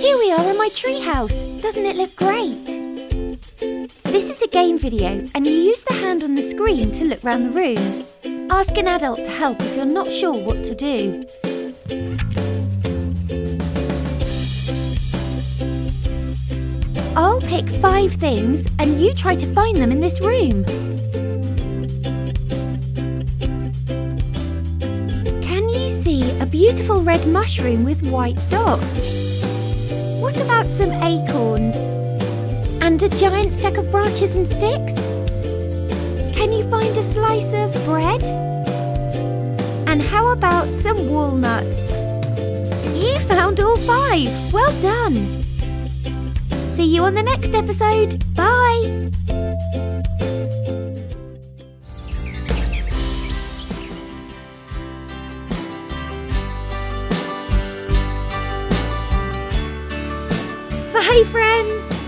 Here we are in my treehouse. Doesn't it look great? This is a game video and you use the hand on the screen to look round the room. Ask an adult to help if you're not sure what to do. I'll pick five things and you try to find them in this room. Can you see a beautiful red mushroom with white dots? Some acorns? And a giant stack of branches and sticks? Can you find a slice of bread? And how about some walnuts? You found all five! Well done! See you on the next episode. Bye! Bye, friends!